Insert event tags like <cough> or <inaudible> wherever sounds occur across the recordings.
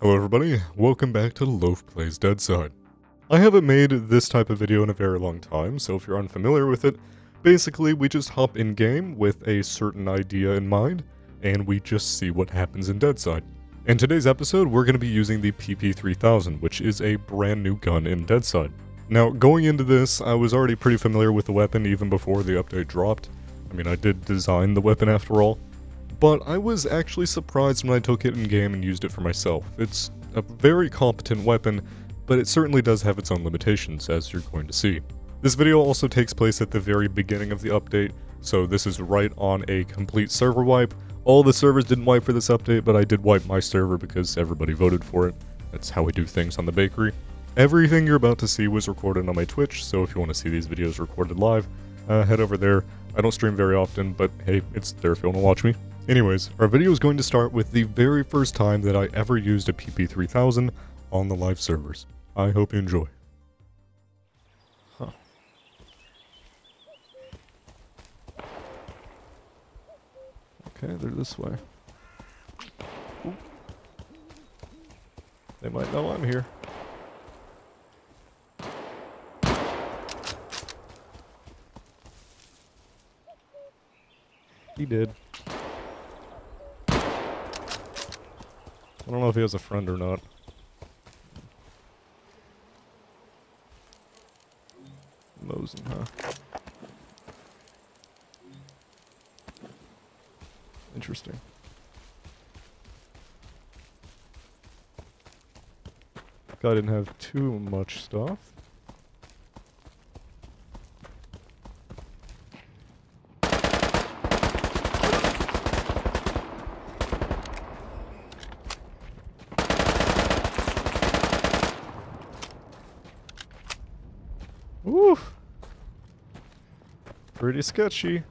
Hello everybody, welcome back to Loaf Plays Deadside. I haven't made this type of video in a very long time, so if you're unfamiliar with it, basically we just hop in game with a certain idea in mind, and we just see what happens in Deadside. In today's episode, we're going to be using the PP3000, which is a brand new gun in Deadside. Now, going into this, I was already pretty familiar with the weapon even before the update dropped. I mean, I did design the weapon after all, but I was actually surprised when I took it in game and used it for myself. It's a very competent weapon, but it certainly does have its own limitations, as you're going to see. This video also takes place at the very beginning of the update, so this is right on a complete server wipe. All the servers didn't wipe for this update, but I did wipe my server because everybody voted for it. That's how we do things on the bakery. Everything you're about to see was recorded on my Twitch, so if you want to see these videos recorded live, uh, head over there. I don't stream very often, but hey, it's there if you want to watch me. Anyways, our video is going to start with the very first time that I ever used a PP3000 on the live servers. I hope you enjoy. Huh. Okay, they're this way. Ooh. They might know I'm here. He did. Don't know if he has a friend or not. Mosin, huh? Interesting. Guy didn't have too much stuff. Woo! Sketchy.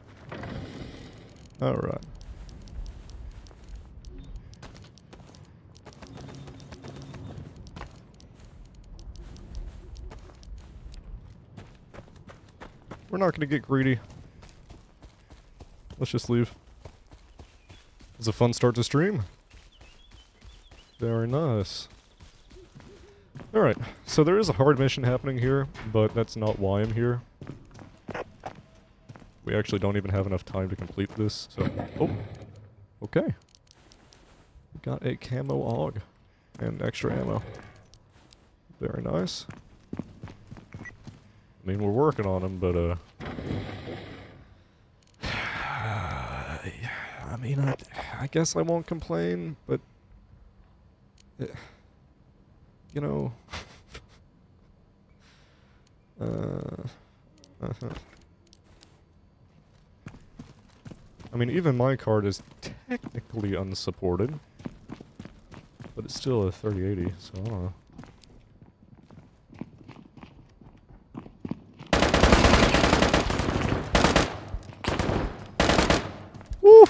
Alright. We're not gonna get greedy. Let's just leave. It was a fun start to stream. Very nice. Alright, so there is a hard mission happening here, but that's not why I'm here. We actually don't even have enough time to complete this, so... Oh! Okay. Got a camo AUG. And extra ammo. Very nice. I mean, we're working on them, but, uh... <sighs> I mean, I, I guess I won't complain, but... eh, you know. <laughs> uh, uh-huh. I mean, even my card is technically unsupported, but it's still a 3080, so I don't know. Woo!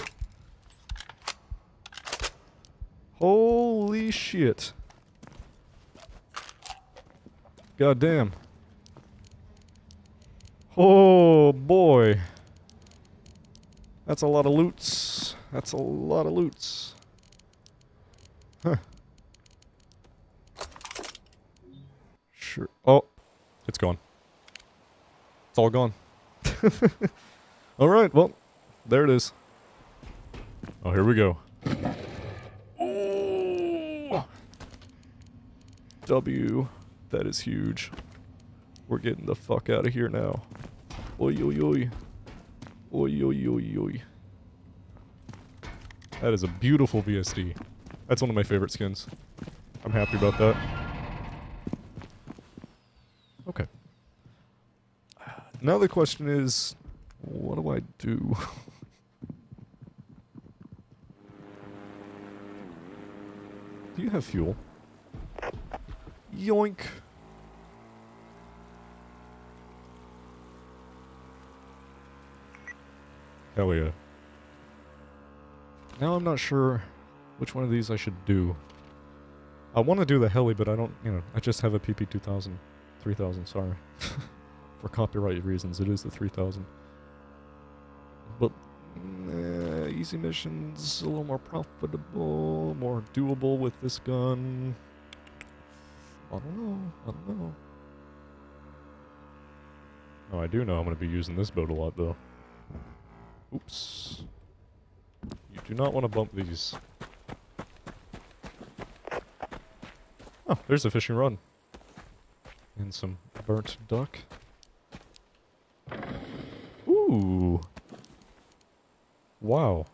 Holy shit. God damn. Oh boy. That's a lot of loots. That's a lot of loots. Huh. Sure. Oh. It's gone. It's all gone. <laughs> Alright, well. There it is. Oh, here we go. W. That is huge. We're getting the fuck out of here now. Oi, oi, oi. Oi, oi, oi, oi. That is a beautiful VSD. That's one of my favorite skins. I'm happy about that. Okay. Now the question is, what do I do? <laughs> do you have fuel? Yoink. Hell yeah. Now I'm not sure which one of these I should do. I want to do the heli, but I don't, you know, I just have a PP2000. 3000, sorry. <laughs> For copyright reasons, it is the 3000. But, uh, easy missions a little more profitable, more doable with this gun. I don't know. I don't know. Oh, I do know I'm going to be using this boat a lot, though. Oops. You do not want to bump these. Oh, there's a fishing rod. And some burnt duck. Ooh. Wow.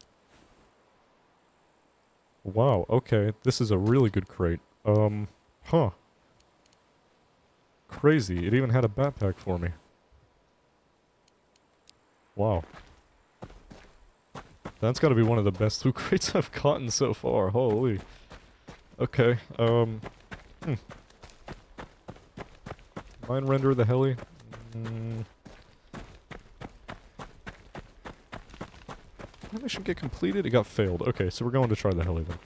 Wow, okay. This is a really good crate. Um, huh. Crazy. It even had a backpack for me. Wow. That's gotta be one of the best loot crates <laughs> I've gotten so far. Holy. Okay, um... Hmm. Mine render the heli? Mm. That mission get completed? It got failed. Okay, so we're going to try the heli then.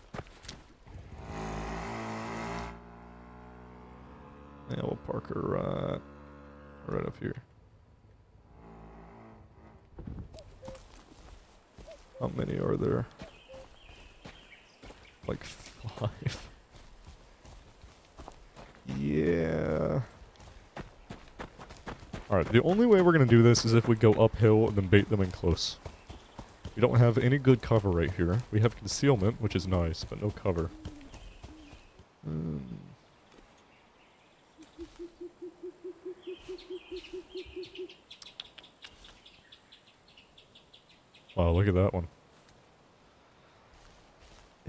Yeah, we'll park her right, right up here. How many are there? Like five. Yeah. Alright, the only way we're gonna do this is if we go uphill and then bait them in close. We don't have any good cover right here. We have concealment, which is nice, but no cover. Um. <laughs> Wow, look at that one.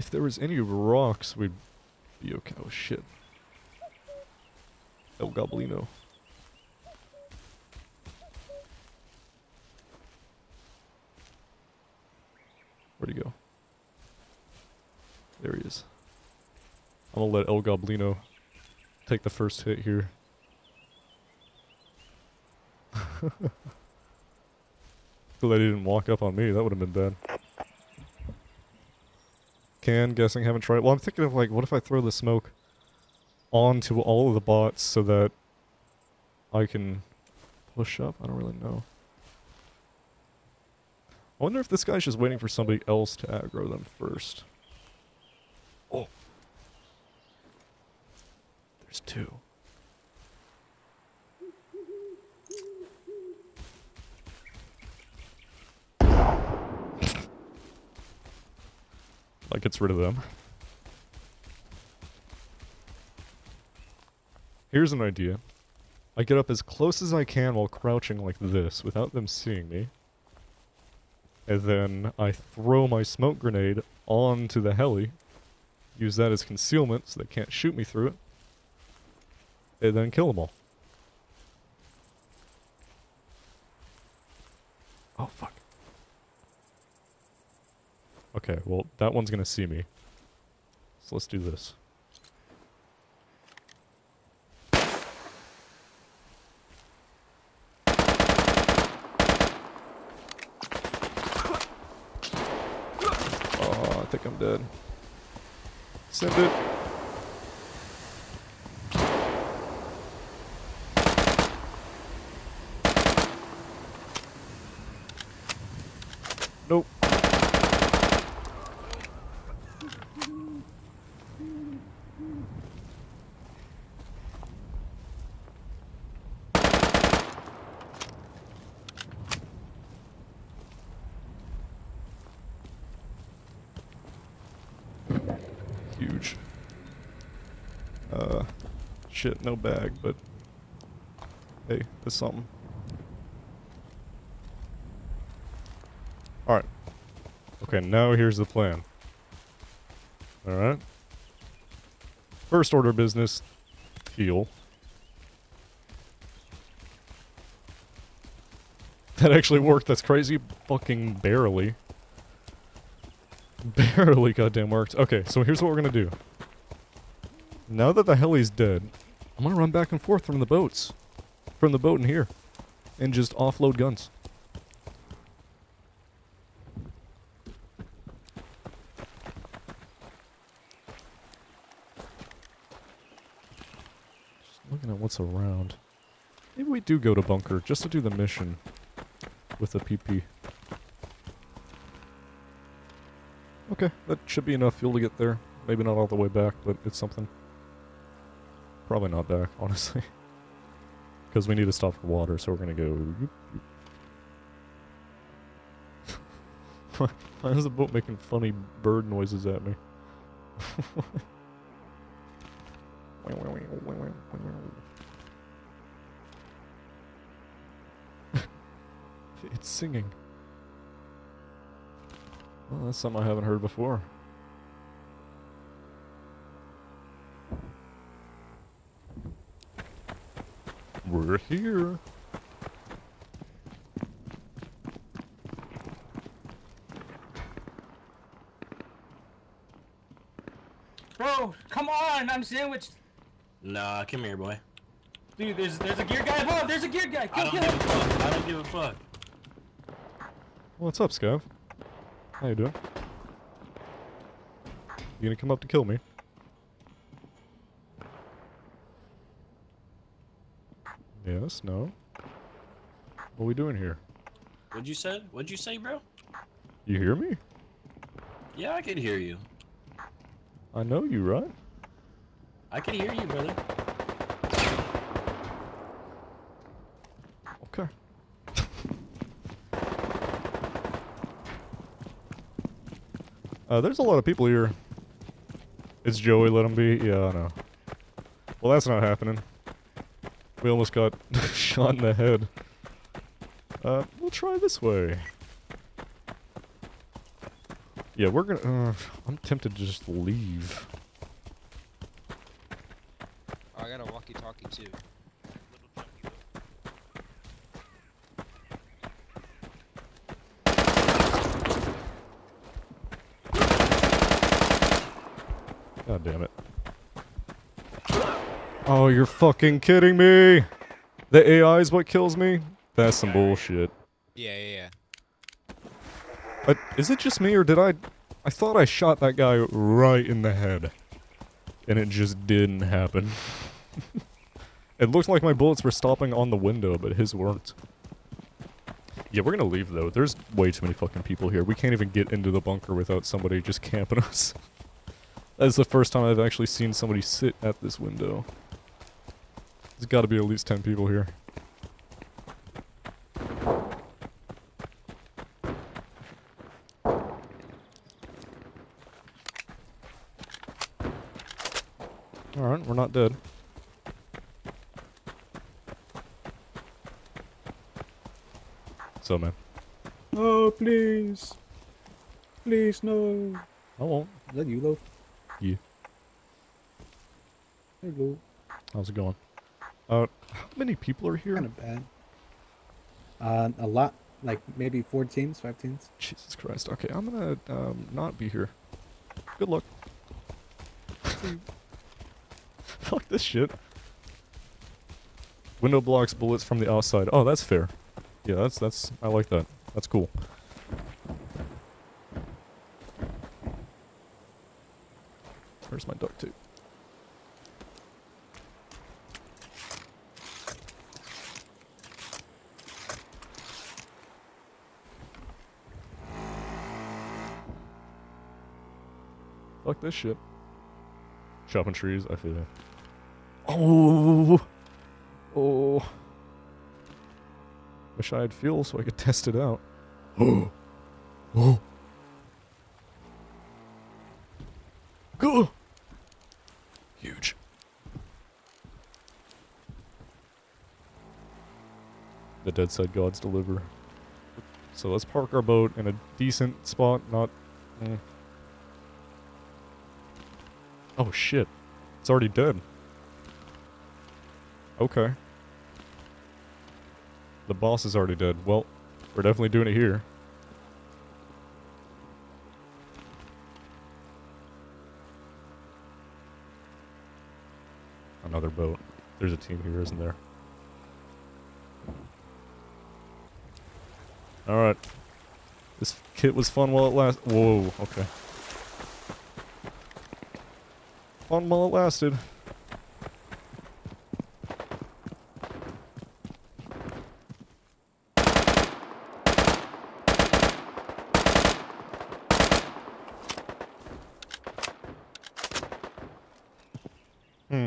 If there was any rocks, we'd be okay. Oh shit. El Goblino. Where'd he go? There he is. I'm gonna let El Goblino take the first hit here. <laughs> Glad he didn't walk up on me. That would have been bad. Can, guessing, haven't tried. Well, I'm thinking of like, what if I throw the smoke onto all of the bots so that I can push up? I don't really know. I wonder if this guy's just waiting for somebody else to aggro them first. Oh. There's two. That gets rid of them. Here's an idea. I get up as close as I can while crouching like this without them seeing me. And then I throw my smoke grenade onto the heli. Use that as concealment so they can't shoot me through it. And then kill them all. Oh, fuck. Okay, well, that one's gonna see me. So let's do this. Oh, I think I'm dead. Send it. Nope. Huge. Uh, shit, no bag, but hey, there's something. Alright. Okay, now here's the plan. Alright. First order business, heal. <laughs> That actually worked, that's crazy. Fucking barely. <laughs> Barely goddamn worked. Okay, so here's what we're gonna do. Now that the heli's dead, I'm gonna run back and forth from the boats. From the boat in here. And just offload guns. Just looking at what's around. Maybe we do go to bunker just to do the mission with the PP. Okay, that should be enough fuel to get there. Maybe not all the way back, but it's something. Probably not back, honestly. <laughs> Because we need to stop for water, so we're gonna go... <laughs> Why is the boat making funny bird noises at me? <laughs> it's singing. Well, that's something I haven't heard before. We're here. Bro, come on! I'm sandwiched. Nah, come here, boy. Dude, there's there's a gear guy above. There's a gear guy. I don't kill give a fuck. I don't give a fuck. What's up, Scav? How you doing? You gonna come up to kill me? Yes, no? What are we doing here? What'd you say? What'd you say, bro? You hear me? Yeah, I can hear you. I know you, right? I can hear you, brother. Okay. uh, there's a lot of people here. It's Joey, let him be. Yeah, I know. Well, that's not happening. We almost got <laughs> shot in the head. Uh, we'll try this way. Yeah, we're gonna. Uh, I'm tempted to just leave. Oh, I got a walkie-talkie too. Oh, you're fucking kidding me! The AI is what kills me? That's some bullshit. Yeah, yeah, yeah. But is it just me or did I... I thought I shot that guy right in the head. And it just didn't happen. <laughs> it looked like my bullets were stopping on the window, but his weren't. Yeah, we're gonna leave though. There's way too many fucking people here. We can't even get into the bunker without somebody just camping <laughs> us. That's the first time I've actually seen somebody sit at this window. There's gotta be at least 10 people here. Alright, we're not dead. So, man. Oh, please. Please, no. I won't. Is that you, Lo? Yeah. Hello. How's it going? Uh, how many people are here? Kind of bad. Uh, a lot. Like maybe four teams, five teams. Jesus Christ. Okay, I'm gonna um, not be here. Good luck. <laughs> Fuck this shit. Window blocks bullets from the outside. Oh, that's fair. Yeah, that's that's I like that. That's cool. Where's my duct tape? Fuck this shit. Chopping trees, I feel it. Oh! Oh. Wish I had fuel so I could <laughs> test it out. Oh. Oh. Go. Huge. The Deadside gods deliver. So let's park our boat in a decent spot, not. eh. Oh shit. It's already dead. Okay. The boss is already dead. Well, we're definitely doing it here. Another boat. There's a team here, isn't there? Alright. This kit was fun while it last- Whoa, okay. on while it lasted. Hmm.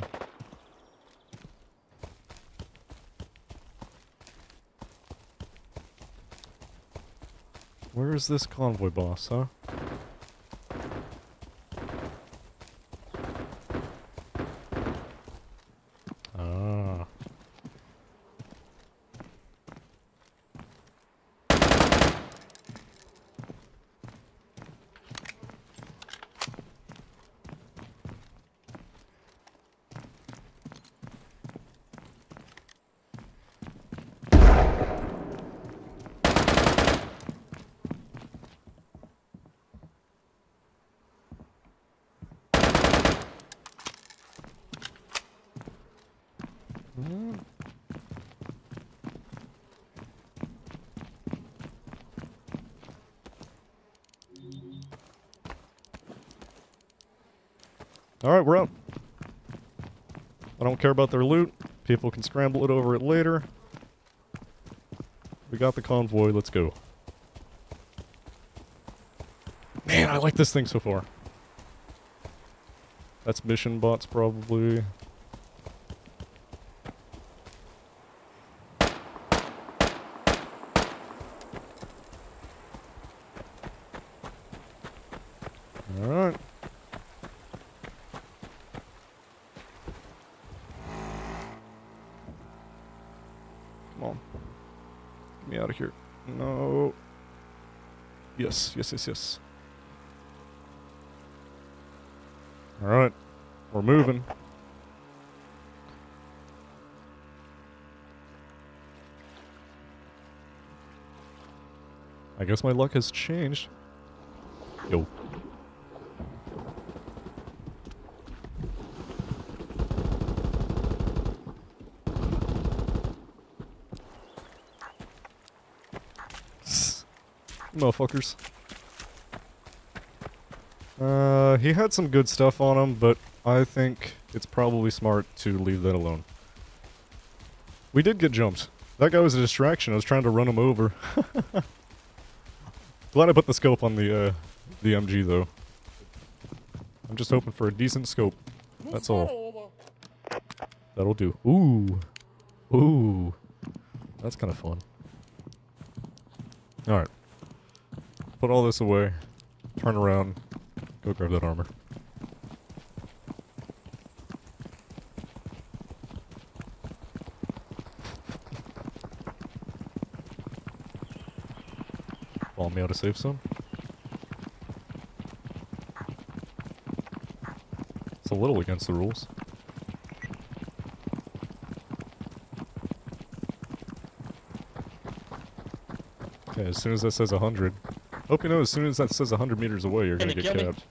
Where is this convoy boss, huh? Mm. Alright, we're out. I don't care about their loot. People can scramble it over it later. We got the convoy, let's go. Man, I like this thing so far. That's mission bots probably. Alright. Come on. Get me out of here. No. Yes, yes, yes, yes. Alright. We're moving. I guess my luck has changed. Yo. Motherfuckers. Uh, he had some good stuff on him, but I think it's probably smart to leave that alone. We did get jumped. That guy was a distraction. I was trying to run him over. <laughs> Glad I put the scope on the, uh, the MG, though. I'm just hoping for a decent scope. That's all. That'll do. Ooh. Ooh. That's kind of fun. Alright. Put all this away. Turn around. Go grab that armor. Follow me out of safe zone. It's a little against the rules. Okay, as soon as that says 100. Oh, Hope you know as soon as that says 100 meters away, you're gonna Gonna get kill me? capped.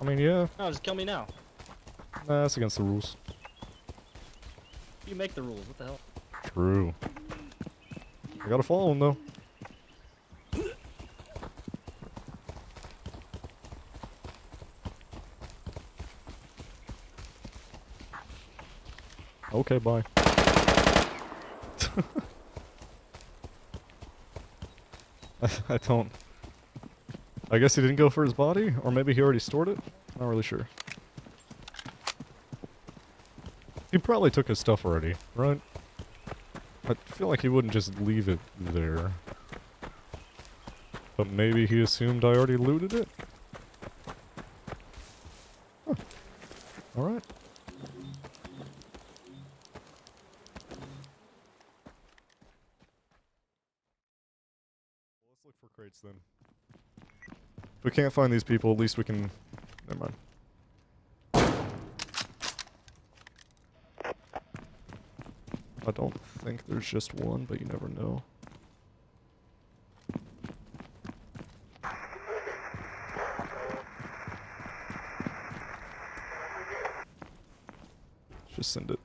I mean, yeah, No, just kill me now. nah, that's against the rules. You make the rules. What the hell? True. I gotta follow him though. Okay, bye. <laughs> <laughs> I, don't. I guess he didn't go for his body, or maybe he already stored it. Not really sure. He probably took his stuff already, right? I feel like he wouldn't just leave it there. But maybe he assumed I already looted it? Huh. Alright. Let's look for crates then. If we can't find these people, at least we can... Never mind. I don't think there's just one, but you never know. Just send it.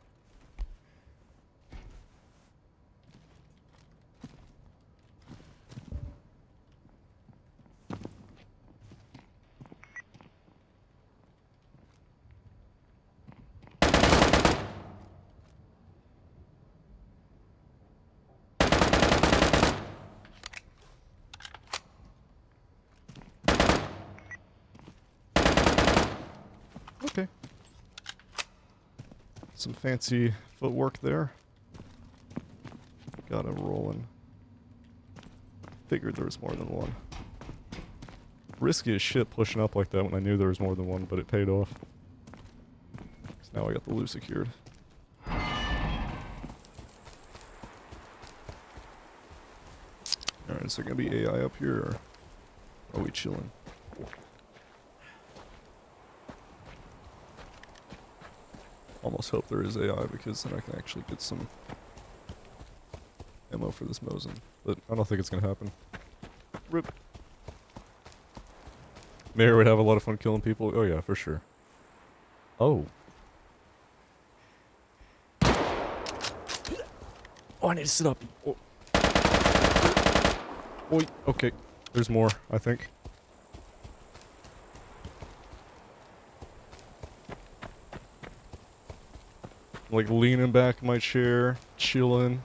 Okay. Some fancy footwork there. Got him rolling. Figured there was more than one. Risky as shit pushing up like that when I knew there was more than one, but it paid off. 'Cause now I got the loot secured. Alright, is there gonna be AI up here, or are we chilling? Almost hope there is AI because then I can actually get some ammo for this Mosin. But I don't think it's gonna happen. Rip. Mayor would have a lot of fun killing people. Oh yeah, for sure. Oh. Oh, I need to sit up. Oh. Oi. Okay. There's more, I think. Like leaning back in my chair, chilling.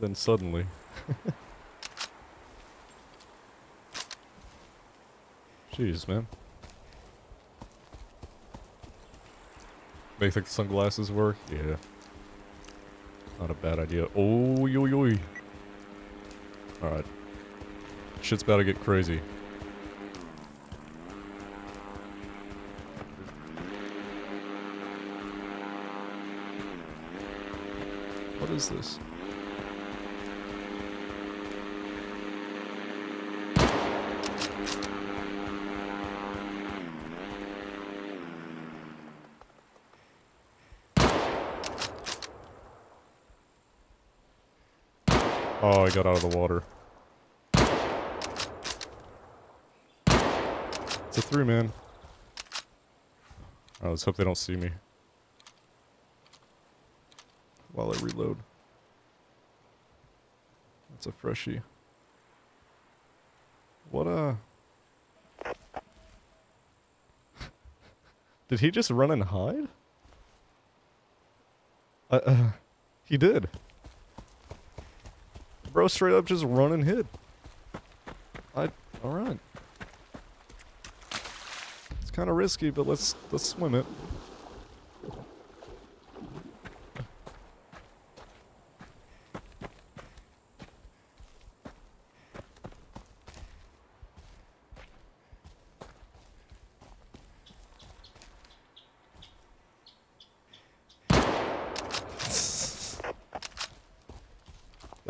Then suddenly. <laughs> Jeez, man. Think the sunglasses work? Yeah. Not a bad idea. Oh, yo, yo. Alright. Shit's about to get crazy. What is this? Oh, I got out of the water. It's a three man. Oh, let's hope they don't see me. While I reload. That's a freshie. What a... <laughs> did he just run and hide? Uh, uh, he did. Bro straight up just run and hid. I alright. It's kinda risky, but let's let's swim it.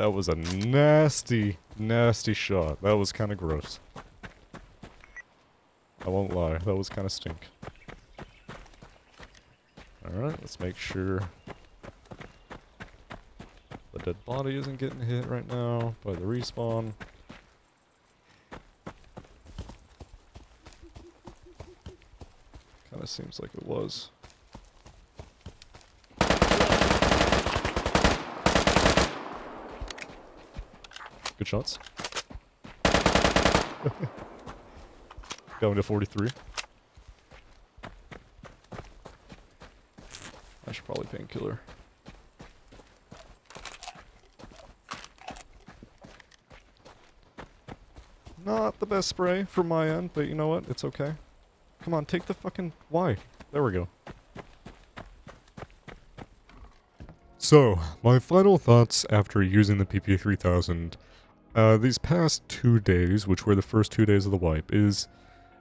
That was a nasty, nasty shot. That was kind of gross. I won't lie, that was kind of stink. Alright, let's make sure the dead body isn't getting hit right now by the respawn. Kinda seems like it was. Shots. <laughs> Going to 43. I should probably painkiller. Not the best spray from my end, but you know what? It's okay. Come on, take the fucking... Why? There we go. So, my final thoughts after using the PP3000 uh, these past two days, which were the first two days of the wipe, is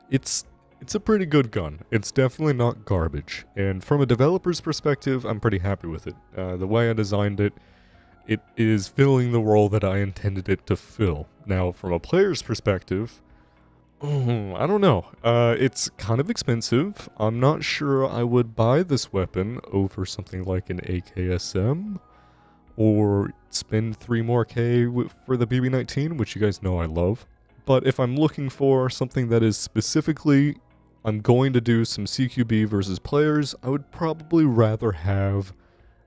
it's it's a pretty good gun. It's definitely not garbage, and from a developer's perspective, I'm pretty happy with it. Uh, the way I designed it, it is filling the role that I intended it to fill. Now, from a player's perspective, <clears throat> I don't know. Uh, it's kind of expensive. I'm not sure I would buy this weapon over something like an AKSM or spend 3 more K for the BB19, which you guys know I love. But if I'm looking for something that is specifically, I'm going to do some CQB versus players, I would probably rather have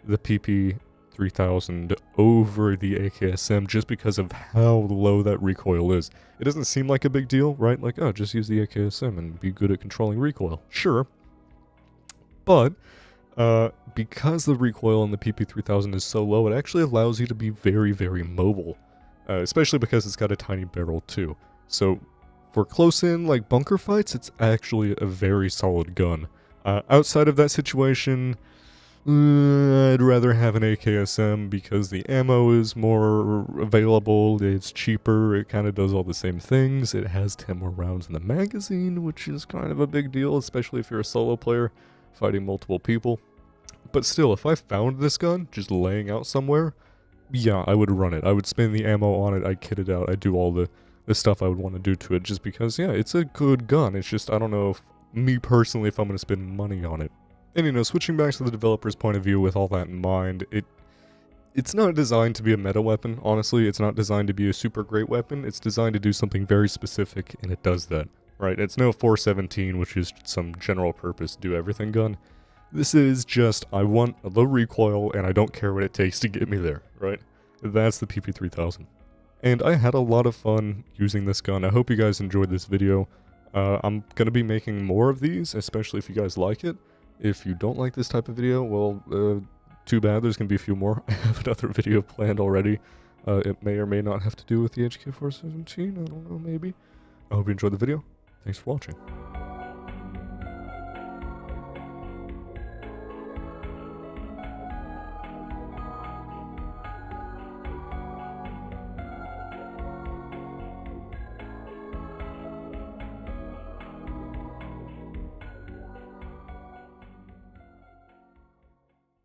the PP 3000 over the AKSM just because of how low that recoil is. It doesn't seem like a big deal, right? Like, oh, just use the AKSM and be good at controlling recoil. Sure. But uh, because the recoil on the PP3000 is so low, it actually allows you to be very, very mobile. Uh, especially because it's got a tiny barrel too. So for close in, like bunker fights, it's actually a very solid gun. Uh, outside of that situation, uh, I'd rather have an AKSM because the ammo is more available, it's cheaper, it kind of does all the same things, it has 10 more rounds in the magazine, which is kind of a big deal, especially if you're a solo player fighting multiple people. But still, if I found this gun just laying out somewhere, yeah, I would run it. I would spend the ammo on it, I'd kit it out, I'd do all the, the stuff I would want to do to it just because, yeah, it's a good gun. It's just, I don't know if, me personally, if I'm going to spend money on it. And you know, switching back to the developer's point of view with all that in mind, it it's not designed to be a meta weapon, honestly. It's not designed to be a super great weapon. It's designed to do something very specific, and it does that. Right? It's no 417, which is some general purpose do everything gun. This is just, I want a low recoil, and I don't care what it takes to get me there, right? That's the PP3000. And I had a lot of fun using this gun. I hope you guys enjoyed this video. Uh, I'm going to be making more of these, especially if you guys like it. If you don't like this type of video, well, uh, too bad. There's going to be a few more. <laughs> I have another video planned already. Uh, it may or may not have to do with the HK417. I don't know, maybe. I hope you enjoyed the video. Thanks for watching.